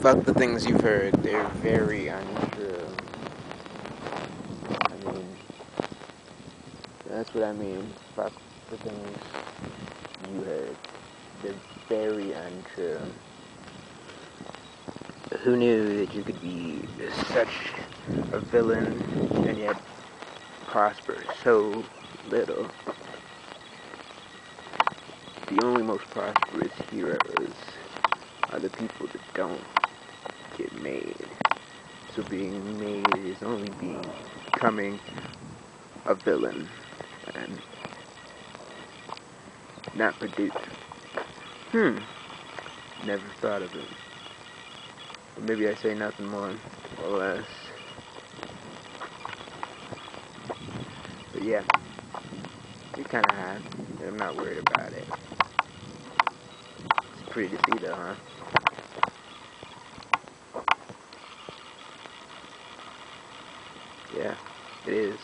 fuck the things you've heard. They're very untrue. I mean, that's what I mean. Fuck the things you heard. They're very untrue. Who knew that you could be such a villain and yet prosper so little? The only most prosperous heroes the people that don't get made. So being made is only being becoming a villain and not produced. Hmm. Never thought of it. Or maybe I say nothing more or less. But yeah, you're kind of high. I'm not worried about it. Pretty to see though, huh? Yeah, it is.